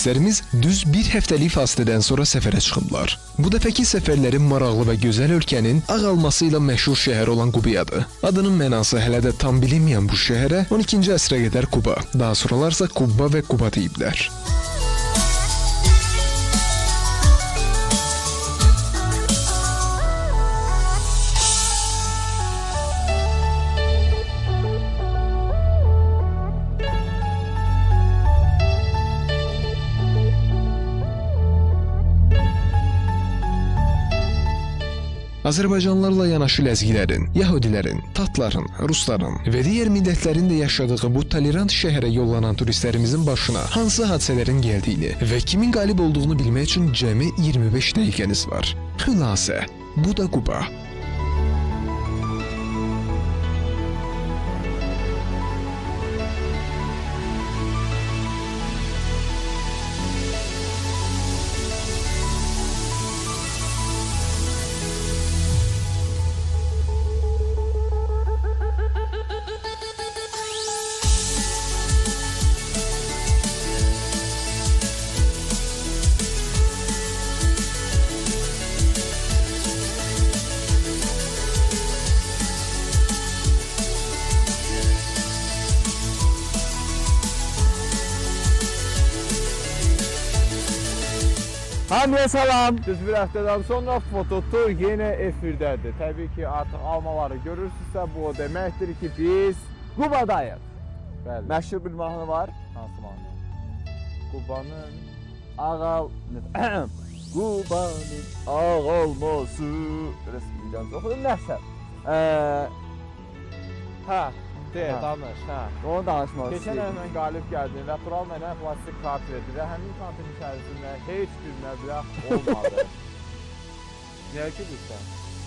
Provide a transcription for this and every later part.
turistlərimiz düz bir həftəlik fasilədən sonra səfərə çıxıblar. Bu dəfəki səfərlərin maraqlı və gözəl ölkənin ağ alması ilə məşhur şəhər olan Qubayadır. Adının mənası hələ də tam bilinməyən bu şəhərə 12-ci əsrə qədər Quba, daha sonralarsa Qubba və Quba deyiblər. Azərbaycanlılarla yanaşı ləzgilərin, Yahudilərin, Tatların, Rusların və digər millətlərin də yaşadığı bu tolerant şəhərə yollanan turistlərimizin başına hansı hadisələrin gəldiyini və kimin qalib olduğunu bilmək üçün cəmi 25 dəqiqəniz var. Xülasə, bu da Quba. Hamıya salam. Düz bir həftədən sonra fototur yenə efirdədir. Təbii ki, artıq almaları görürsünüzsə, bu o deməkdir ki, biz Qubadayıq. Bəli. Məşhur bir mahnı var. Hansı mahnı? Qubanın ağal Qubanın ağalması. Biraz bilgəniz oxudum nəsə. Eee Hə, de, Hə. danış, hə. Onu danışmaq Keçən istəyirəm. il mən qalib gəldim və Tural mənə plastik kart verdi və həmin kartın içərisində heç bir məbləğ olmadı. Niyə ki bilsən?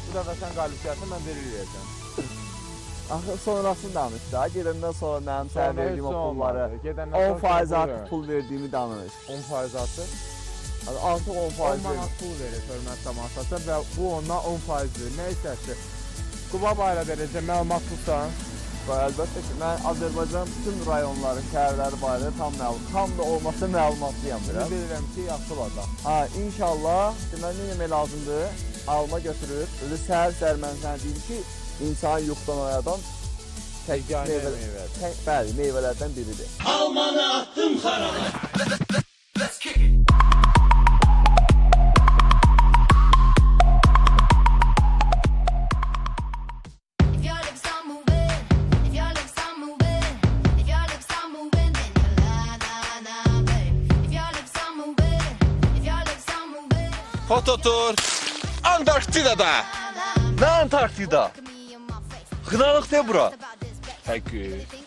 Bu dəfə sən qalib gəlsən mən veriləcəm. Axı sonrasını danış da. Gedəndən sonra mənim sənə verdiyim o pulları olmadı. Gedəndən 10 sonra faiz pul artıq ver. pul verdiyimi danış. 10 faiz artıq. Artıq 10 10 faiz manat verir. pul verir hörmət tamaşaçı və bu ondan 10 faizdir. Nə istərsə. Quba barədə necə məlumatlısın? Və əlbəttə ki, mən Azərbaycan bütün rayonları, şəhərləri barədə tam məlum, tam da olmasa məlumatlıyam biraz. bilirəm ki, yaxşı olacaq. Ha, inşallah deməli nə yemək lazımdır? Alma götürüb, özü səhər-səhər mən sənə deyim ki, insanı yuxudan oyadan tək Yeganə meyvə, meyvə. tək, bəli, meyvələrdən biridir. If moving, Fototur Antarktidada. la Nə Antarktida? look at me in my face. Xınalıq de bura. About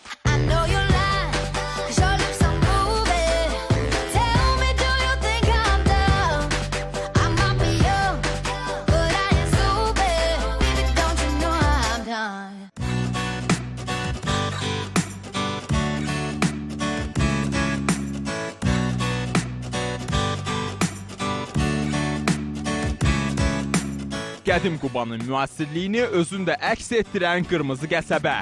Qədim Qubanın müasirliyini özündə əks etdirən qırmızı qəsəbə.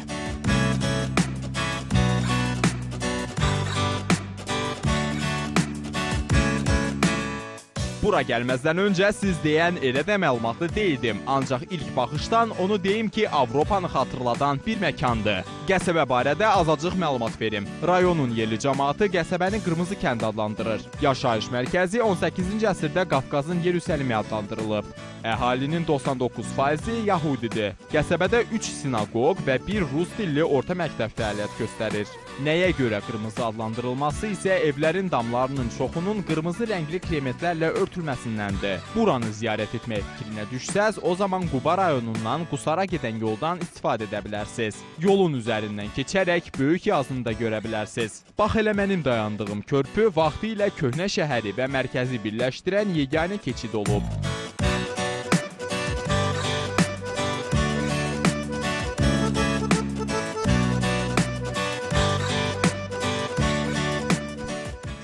Bura gəlməzdən öncə siz deyən elə də məlumatlı deyildim, ancaq ilk baxışdan onu deyim ki, Avropanı xatırladan bir məkandır. Qəsəbə barədə azacıq məlumat verim. Rayonun yerli cəmaatı qəsəbəni Qırmızı kənd adlandırır. Yaşayış mərkəzi 18-ci əsrdə Qafqazın Yerusəlimi adlandırılıb. Əhalinin 99%-i Yahudidir. Qəsəbədə 3 sinaqoq və 1 rus dilli orta məktəb fəaliyyət göstərir. Nəyə görə qırmızı adlandırılması isə evlərin damlarının çoxunun qırmızı rəngli kremetlərlə örtülməsindəndir. Buranı ziyarət etmək fikrinə düşsəz, o zaman Quba rayonundan Qusara gedən yoldan istifadə edə bilərsiniz. Yolun üzərindən keçərək böyük yazını da görə bilərsiniz. Bax elə mənim dayandığım körpü vaxtilə köhnə şəhəri və mərkəzi birləşdirən yeganə keçid olub.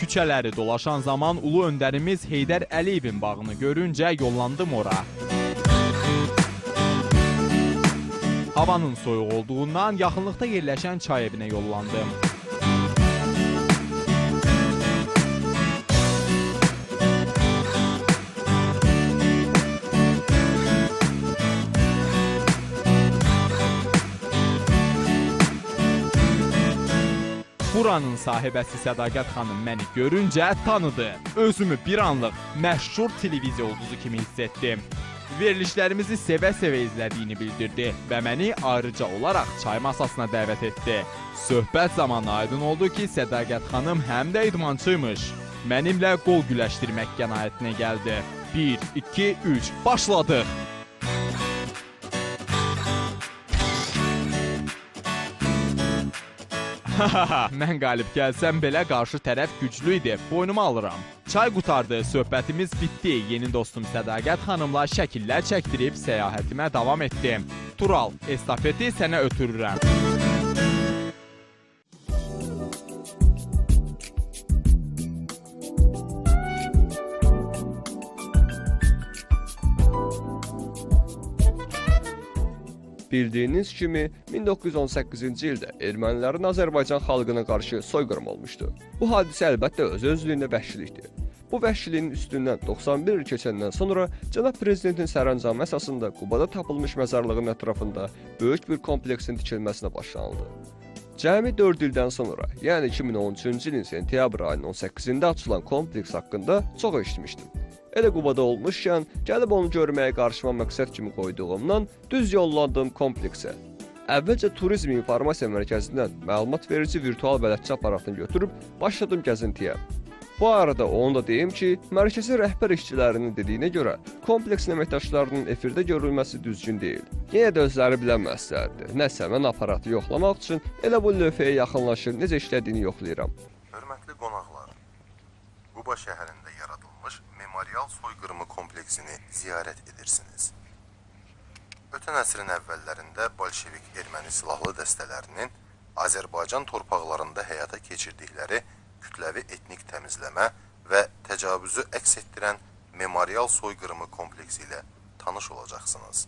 Küçələri dolaşan zaman ulu öndərimiz Heydər Əliyevin bağını görüncə yollandım ora. Havanın soyuq olduğundan yaxınlıqda yerləşən çay evinə yollandım. Buranın sahibəsi Sədaqət xanım məni görüncə tanıdı. Özümü bir anlıq məşhur televiziya ulduzu kimi hiss etdim. Verilişlərimizi sevə-sevə izlədiyini bildirdi və məni ayrıca olaraq çay masasına dəvət etdi. Söhbət zamanı aydın oldu ki, Sədaqət xanım həm də idmançıymış. Mənimlə qol güləşdirmək qənaətinə gəldi. 1 2 3 başladıq. Mən qalib gəlsəm belə qarşı tərəf güclü idi. Boynuma alıram. Çay qutardı, söhbətimiz bitdi. Yeni dostum Sədaqət xanımla şəkillər çəkdirib səyahətimə davam etdim. Tural, estafeti sənə ötürürəm. Bildiyiniz kimi 1918-ci ildə ermənilərin Azərbaycan xalqına qarşı soyqırım olmuşdu. Bu hadisə əlbəttə öz-özlüyündə vəhşilikdir. Bu vəhşiliyin üstündən 91 il keçəndən sonra cənab prezidentin sərəncamı əsasında Qubada tapılmış məzarlığın ətrafında böyük bir kompleksin tikilməsinə başlanıldı. Cəmi 4 ildən sonra, yəni 2013-cü ilin sentyabr ayının 18-də açılan kompleks haqqında çox eşitmişdim. Elə Qubada olmuşkən, gəlib onu görməyə qarşıma məqsəd kimi qoyduğumdan düz yollandım kompleksə. Əvvəlcə turizm informasiya mərkəzindən məlumat verici virtual bələdçi aparatını götürüb başladım gəzintiyə. Bu arada onu da deyim ki, mərkəzi rəhbər işçilərinin dediyinə görə kompleksin əməkdaşlarının efirdə görülməsi düzgün deyil. Yenə də özləri bilən məsləhətdir. Nəsə mən aparatı yoxlamaq üçün elə bu lövhəyə yaxınlaşır, necə işlədiyini yoxlayıram. Hörmətli qonaqlar, Quba şəhərində yaradılmış memorial soyqırımı kompleksini ziyarət edirsiniz. Ötən əsrin əvvəllərində bolşevik erməni silahlı dəstələrinin Azərbaycan torpaqlarında həyata keçirdikləri kütləvi etnik təmizləmə və təcavüzü əks etdirən memorial soyqırımı kompleksi ilə tanış olacaqsınız.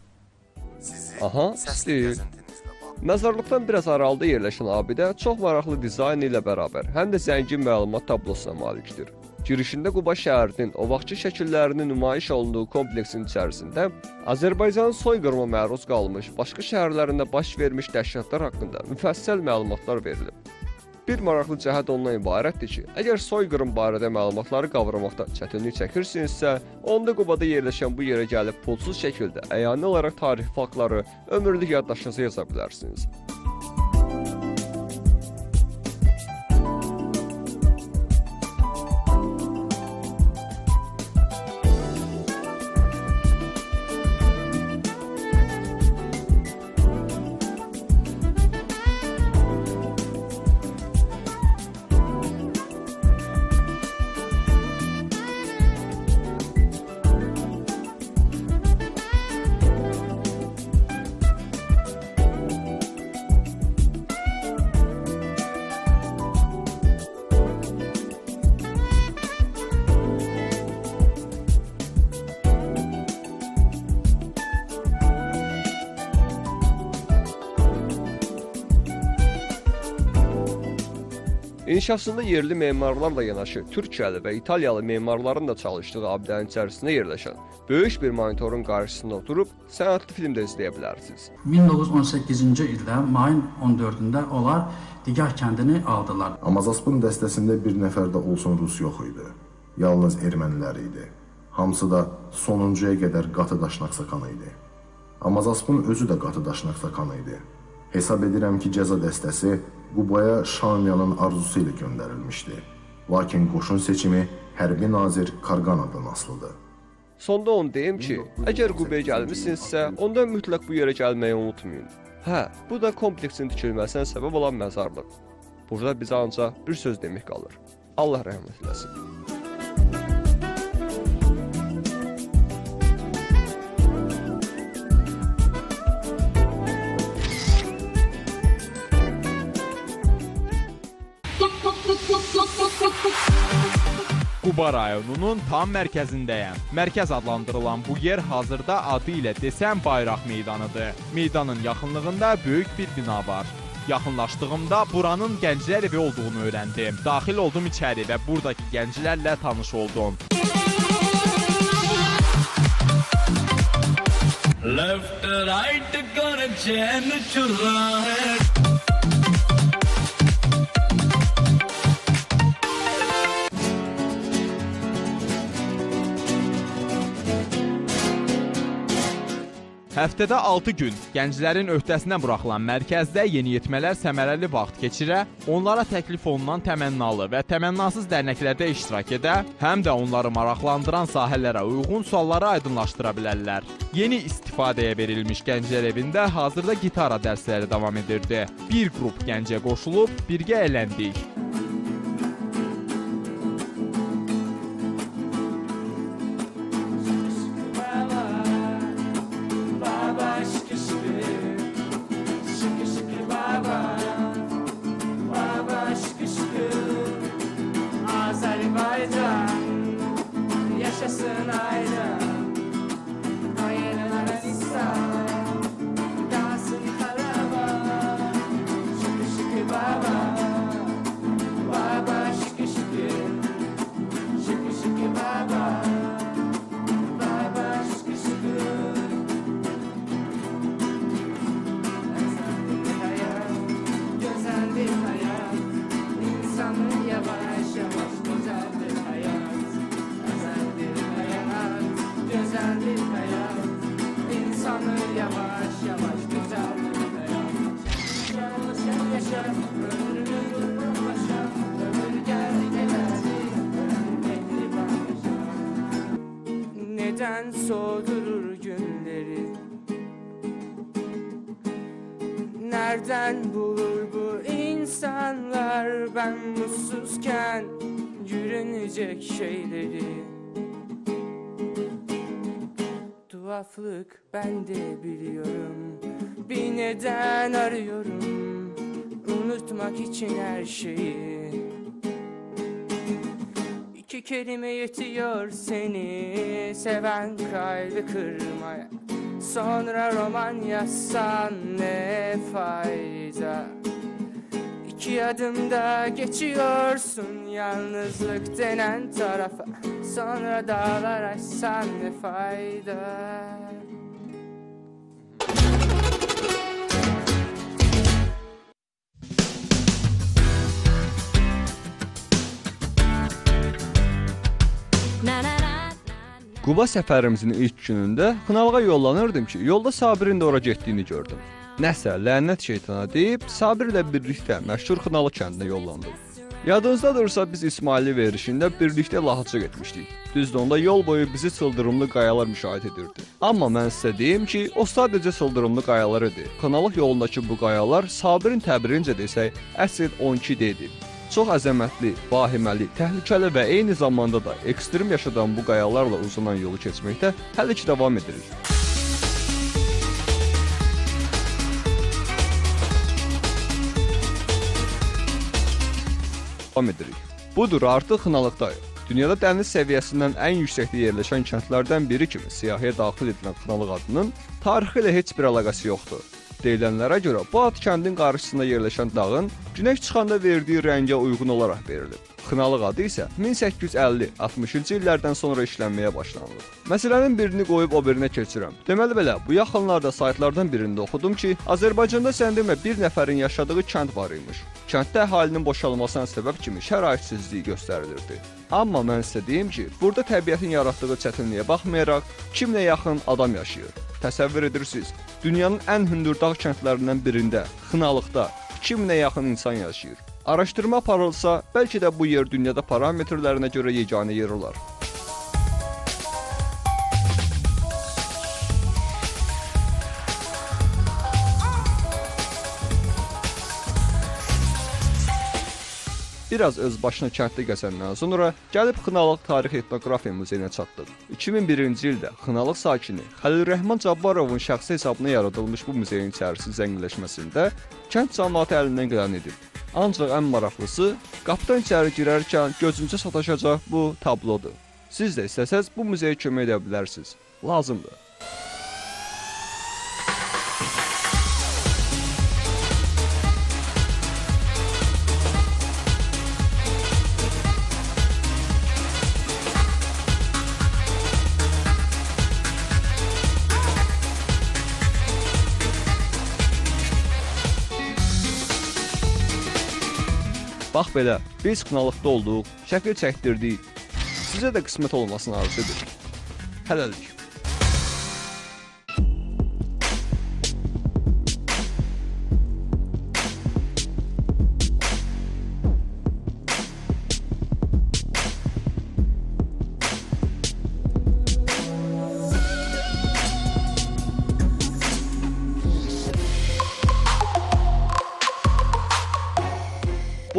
Sizi Aha, səsli gəzintinizlə Məzarlıqdan biraz aralıda yerləşən abidə çox maraqlı dizayn ilə bərabər həm də zəngin məlumat tablosuna malikdir. Girişində Quba şəhərinin o vaxtki şəkillərinin nümayiş olunduğu kompleksin içərisində Azərbaycanın soyqırıma məruz qalmış, başqa şəhərlərində baş vermiş dəhşətlər haqqında müfəssəl məlumatlar verilib. Bir maraqlı cəhət ondan ibarətdir ki, əgər soyqırım barədə məlumatları qavramaqda çətinlik çəkirsinizsə, onda Qubada yerləşən bu yerə gəlib pulsuz şəkildə əyani olaraq tarixi faktları ömürlük yaddaşınıza yaza bilərsiniz. İnşasında yerli memarlarla yanaşı Türkiyəli və İtaliyalı memarların da çalışdığı abidənin içərisində yerləşən böyük bir monitorun qarşısında oturub sənədli film də izləyə bilərsiniz. 1918-ci ildə mayın 14-də onlar Digah kəndini aldılar. Amazaspın dəstəsində bir nəfər də olsun rus yox idi. Yalnız ermənilər idi. Hamısı da sonuncuya qədər qatı daşnaqsakan idi. Amazaspın özü də qatı daşnaqsakan idi. Hesab edirəm ki, cəza dəstəsi Qubaya Şamiyanın arzusu ilə göndərilmişdi. Lakin qoşun seçimi hərbi nazir Karqanadan asılıdır. Sonda onu deyim ki, əgər Qubaya gəlmisinizsə, onda mütləq bu yerə gəlməyi unutmayın. Hə, bu da kompleksin tikilməsinə səbəb olan məzarlıq. Burada bizə ancaq bir söz demək qalır. Allah rəhmət eləsin. Quba rayonunun tam mərkəzindəyəm. Mərkəz adlandırılan bu yer hazırda adı ilə desəm bayraq meydanıdır. Meydanın yaxınlığında böyük bir bina var. Yaxınlaşdığımda buranın gənclər evi olduğunu öyrəndim. Daxil oldum içəri və buradakı gənclərlə tanış oldum. Left right gonna change your life. Həftədə 6 gün gənclərin öhdəsindən buraxılan mərkəzdə yeniyetmələr səmərəli vaxt keçirə, onlara təklif olunan təmənnalı və təmənnasız dərnəklərdə iştirak edə, həm də onları maraqlandıran sahələrə uyğun sualları aydınlaşdıra bilərlər. Yeni istifadəyə verilmiş gənclər evində hazırda gitara dərsləri davam edirdi. Bir qrup gəncə qoşulub birgə əyləndik. Tuhaflık ben de biliyorum. Bir neden arıyorum. Unutmak için her şeyi. İki kelime yetiyor seni. Seven kalbi kırmaya. Sonra roman yazsan ne fayda? İki adımda geçiyorsun yalnızlık denen tarafa Sonra dağlar aşsan ne fayda Quba səfərimizin ilk günündə Xınalığa yollanırdım ki, yolda Sabirin də ora getdiyini gördüm. Nəsə, lənət şeytana deyib Sabirlə birlikdə məşhur Xınalı kəndinə yollandıq. Yadınızdadırsa biz İsmaili verişində birlikdə Lahaça getmişdik. Düzdür, onda yol boyu bizi sıldırımlı qayalar müşahidə edirdi. Amma mən sizə deyim ki, o sadəcə sıldırımlı qayalar idi. Xınalıq yolundakı bu qayalar Sabirin təbirincə desək, əsl 12 idi. Çox əzəmətli, vahiməli, təhlükəli və eyni zamanda da ekstrem yaşadan bu qayalarla uzanan yolu keçməkdə hələ ki davam edirik. Davam edirik. Budur, artıq Xınalıqdayıq. Dünyada dəniz səviyyəsindən ən yüksəkdə yerləşən kəndlərdən biri kimi siyahıya daxil edilən Xınalıq adının tarixi ilə heç bir əlaqəsi yoxdur. Deyilənlərə görə bu ad kəndin qarşısında yerləşən dağın günəş çıxanda verdiyi rəngə uyğun olaraq verilib. Xınalıq adı isə 1850-60-cı illərdən sonra işlənməyə başlanılıb. Məsələnin birini qoyub o birinə keçirəm. Deməli belə, bu yaxınlarda saytlardan birində oxudum ki, Azərbaycanda səndimə bir nəfərin yaşadığı kənd var imiş. Kənddə əhalinin boşalmasına səbəb kimi şəraitsizliyi göstərilirdi. Amma mən sizə deyim ki, burada təbiətin yaratdığı çətinliyə baxmayaraq, kimlə yaxın adam yaşayır. Təsəvvür edirsiniz, dünyanın ən hündür dağ kəndlərindən birində, Xınalıqda 2000-ə yaxın insan yaşayır. Araşdırma aparılsa, bəlkə də bu yer dünyada parametrlərinə görə yeganə yer olar. Biraz öz başına kənddə gəzəndən sonra gəlib Xınalıq Tarix Etnografiya Muzeyinə çatdıq. 2001-ci ildə Xınalıq sakini Xəlil Rəhman Cabbarovun şəxsi hesabına yaradılmış bu muzeyin içərisi zənginləşməsində kənd cəmiyyəti əlindən gələn edib. Ancaq ən maraqlısı, qapıdan içəri girərkən gözünüzə sataşacaq bu tablodur. Siz də istəsəz bu muzeyə kömək edə bilərsiniz. Lazımdır. Belə, biz xınalıqda olduq, şəkil çəkdirdik. Sizə də qismət olmasını arzu edirik. Hələlik.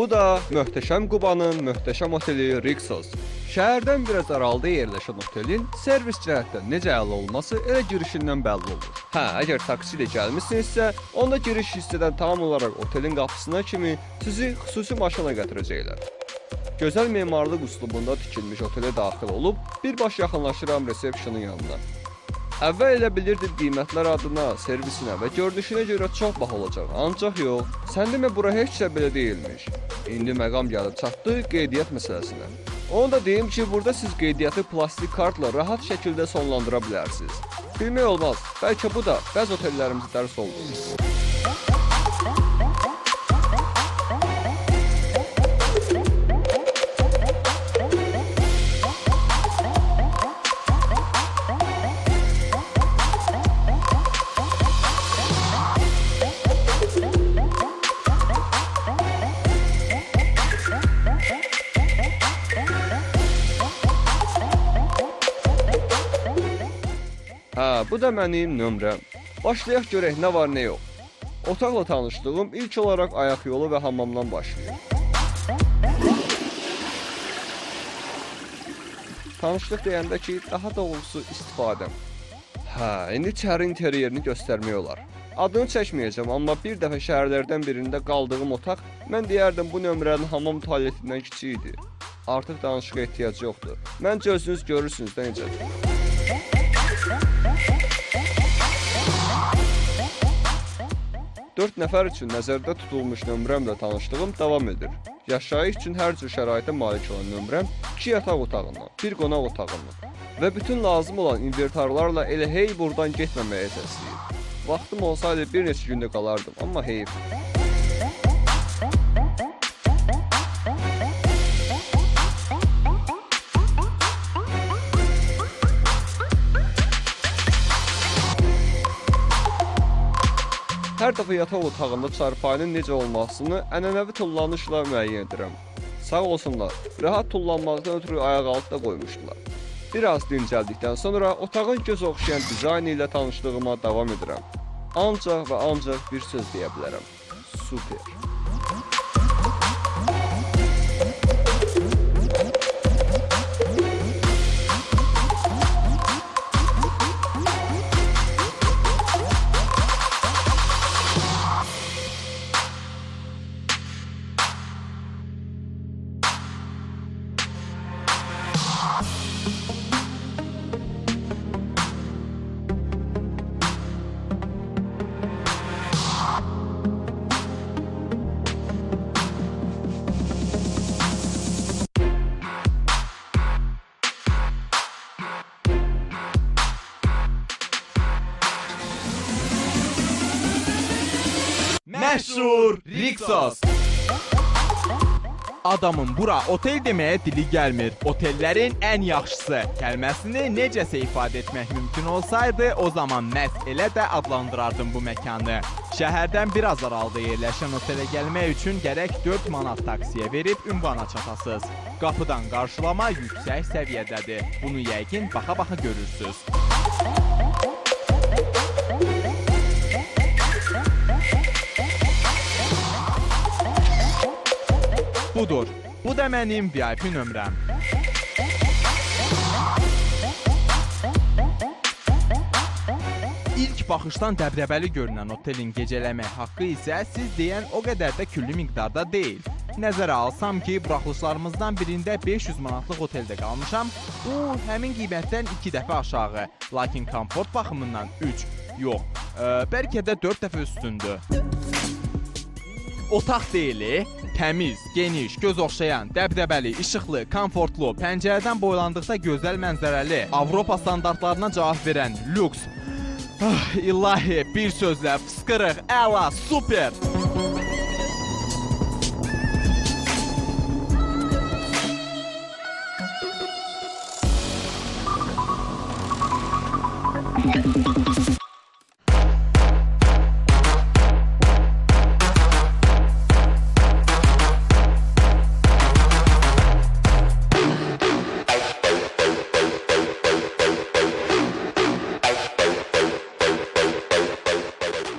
Bu da möhtəşəm Qubanın möhtəşəm oteli Rixos. Şəhərdən biraz aralıda yerləşən otelin servis cəhətdən necə əla olması elə girişindən bəlli olur. Hə, əgər taksi ilə gəlmisinizsə, onda giriş hissədən tam olaraq otelin qapısına kimi sizi xüsusi maşına gətirəcəklər. Gözəl memarlıq üslubunda tikilmiş otelə daxil olub, birbaş yaxınlaşıram resepsiyonun yanına. Əvvəl elə bilirdim qiymətlər adına, servisinə və görünüşünə görə çox baha olacaq. Ancaq yox, sən demə bura heç də belə deyilmiş. İndi məqam gəlib çatdı qeydiyyat məsələsinə. Onu da deyim ki, burada siz qeydiyyatı plastik kartla rahat şəkildə sonlandıra bilərsiniz. Bilmək olmaz, bəlkə bu da bəzi otellərimizə dərs oldu. Bu da mənim nömrəm. Başlayaq görək nə var, nə yox. Otaqla tanışdığım ilk olaraq ayaq yolu və hamamdan başlayır. Tanışlıq deyəndə ki, daha doğrusu istifadəm. Hə, indi içəri interyerini göstərmək olar. Adını çəkməyəcəm, amma bir dəfə şəhərlərdən birində qaldığım otaq mən deyərdim bu nömrənin hamam tualetindən kiçik idi. Artıq danışığa ehtiyac yoxdur. Məncə özünüz görürsünüz də necədir. 4 nəfər üçün nəzərdə tutulmuş nömrəmlə tanışlığım davam edir. Yaşayış üçün hər cür şəraitə malik olan nömrəm 2 yataq otağından, bir qonaq otağından və bütün lazım olan inventarlarla elə hey burdan getməməyə səsləyir. Vaxtım olsaydı bir neçə gündə qalardım, amma heyf. Hər dəfə yataq otağında çarpayının necə olmasını ənənəvi tullanışla müəyyən edirəm. Sağ olsunlar, rahat tullanmaqdan ötürü ayaq altında qoymuşdular. Biraz dincəldikdən sonra otağın göz oxşayan dizaynı ilə tanışlığıma davam edirəm. Ancaq və ancaq bir söz deyə bilərəm. Super. Məşhur Rixos. Adamın bura otel deməyə dili gəlmir. Otellərin ən yaxşısı kəlməsini necəsə ifadə etmək mümkün olsaydı, o zaman məhz elə də adlandırardım bu məkanı. Şəhərdən biraz aralıda yerləşən otelə gəlmək üçün gərək 4 manat taksiyə verib ünvana çatasınız. Qapıdan qarşılama yüksək səviyyədədir. Bunu yəqin baxa-baxa görürsüz. Budur. Bu da mənim VIP nömrəm. İlk baxışdan dəbdəbəli görünən otelin gecələmək haqqı isə siz deyən o qədər də külli miqdarda deyil. Nəzərə alsam ki, buraxılışlarımızdan birində 500 manatlıq oteldə qalmışam, bu həmin qiymətdən 2 dəfə aşağı, lakin komfort baxımından 3, yox, ə, bəlkə də 4 dəfə üstündür. Otaq deyili, təmiz, geniş, göz oxşayan, dəbdəbəli, işıqlı, komfortlu, pəncərədən boylandıqda gözəl mənzərəli, Avropa standartlarına cavab verən lüks. Ah, ilahi, bir sözlə fıskırıq, əla, super. Thank you.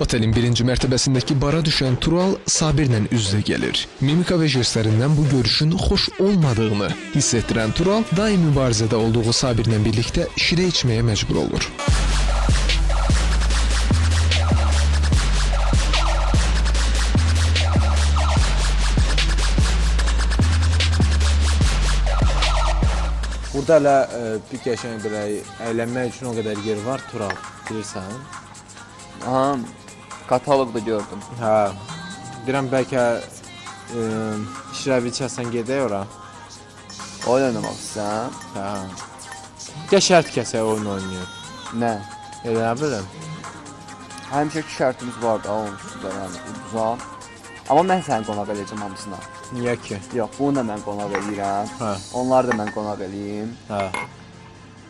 Otelin birinci mərtəbəsindəki bara düşən Tural Sabirlə üz-üzə gəlir. Mimika və jestlərindən bu görüşün xoş olmadığını hiss etdirən Tural daim mübarizədə olduğu Sabirlə birlikdə şirə içməyə məcbur olur. Burada hələ e, bir qəşəng belə əylənmək üçün o qədər yer var, Tural, bilirsən? Aha, kataloqda gördüm. Hə. Deyirəm bəlkə e, işləvi içəsən gedək ora. Oyun oynamaq istəyirsən? Hə. Gəl şərt kəsək oyun oynayaq. Nə? Elə bilim. Həmişəki şərtimiz var da onsuz da, yəni uduza. Amma mən səni qonaq eləyəcəm hamısına. Niyə ki? Yox, bunu da mən qonaq eləyirəm. Hə. Onları da mən qonaq eləyim. Hə.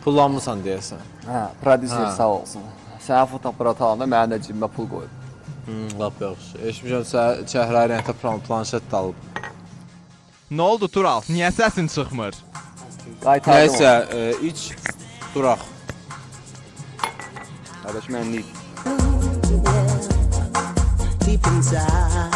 Pullanmısan deyəsən. Hə, prodüser sağ olsun. Sənə fotoaparat alanda mənim də cibimə pul qoyub. Hmm, lap yaxşı. Eşmişəm çəhrayı rəngdə plan planşet də alıb. Nə oldu Tural? Niyə səsin çıxmır? Qaytardım. Nəysə, e, iç duraq. Qardaş mənlik. deep inside.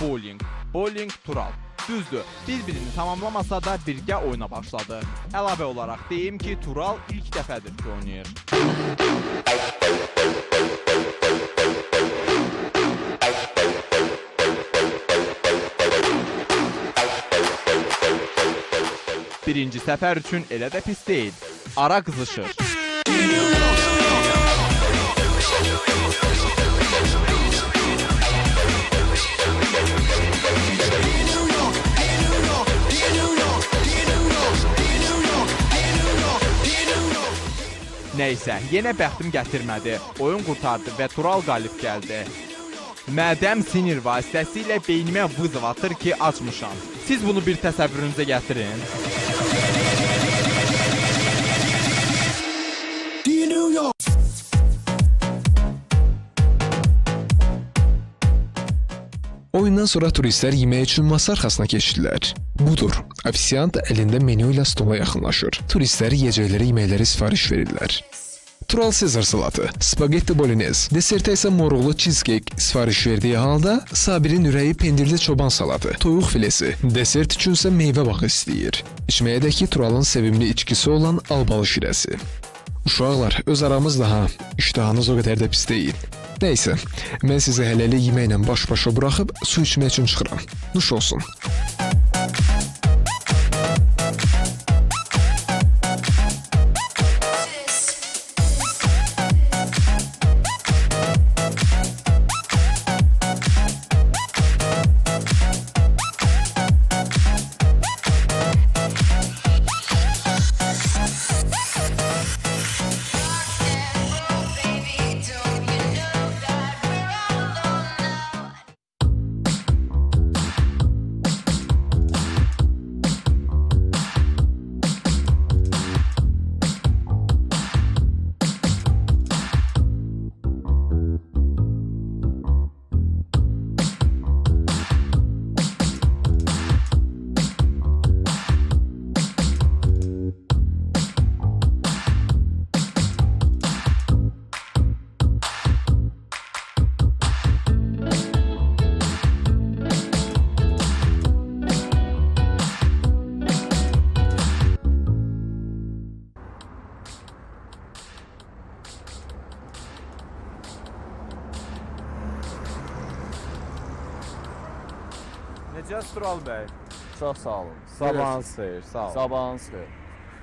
Bowling. Bowling, Tural. Düzdür, bir-birini tamamlamasa da birgə oyuna başladı. Əlavə olaraq deyim ki, Tural ilk dəfədir ki, oynayır. Birinci səfər üçün elə də pis deyil. Ara qızışır. Nəysə, yenə bəxtim gətirmədi. Oyun qurtardı və Tural qalib gəldi. Mədəm sinir vasitəsilə beynimə vızv atır ki, açmışam. Siz bunu bir təsəvvürünüzə gətirin. Oyundan sonra turistlər yemək üçün masa arxasına keçdilər. Budur. Ofisiant əlində menyu ilə stola yaxınlaşır. Turistlər yeyəcəkləri yeməkləri sifariş verirlər. Tural Sezar salatı, spagetti bolognese, desertə isə moruqlu cheesecake sifariş verdiyi halda Sabirin ürəyi pendirli çoban salatı, toyuq filesi, desert üçünsə meyvə bağı istəyir. İçməyədəki Turalın sevimli içkisi olan albalı şirəsi. Uşaqlar, öz aramızda ha, iştahınız o qədər də pis deyil. Nəysə, mən sizi hələlik yeməklə baş-başa buraxıb su içmək üçün çıxıram. Nuş olsun. Tural bəy? Çox sağ olun. Sabahınız xeyir, sağ olun. Sabahınız xeyir.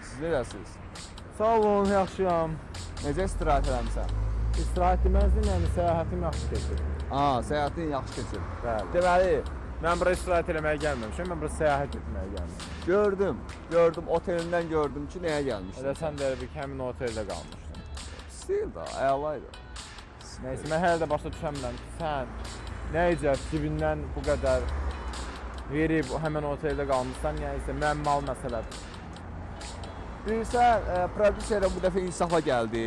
Siz necəsiniz? Sağ olun, yaxşıyam. Necə istirahət eləmisən? İstirahət deməzdim, yəni səyahətim yaxşı keçir. Aa, səyahətin yaxşı keçir. Bəli. Deməli, Mən bura istirahət eləməyə gəlməmişəm, mən bura səyahət etməyə gəlmişəm. gördüm, gördüm, otelindən gördüm ki, nəyə gəlmişdin? Elə sən də elə bir həmin oteldə qalmışdın. Stil da, əlaydı. Nəysə, mən hələ də başa düşəmirəm ki, sən nə icaz cibindən bu qədər verib həmin oteldə qalmışsan, yəni isə müəmmalı məsələdir. Bilirsən, e, prodüserə bu dəfə insafla gəldi.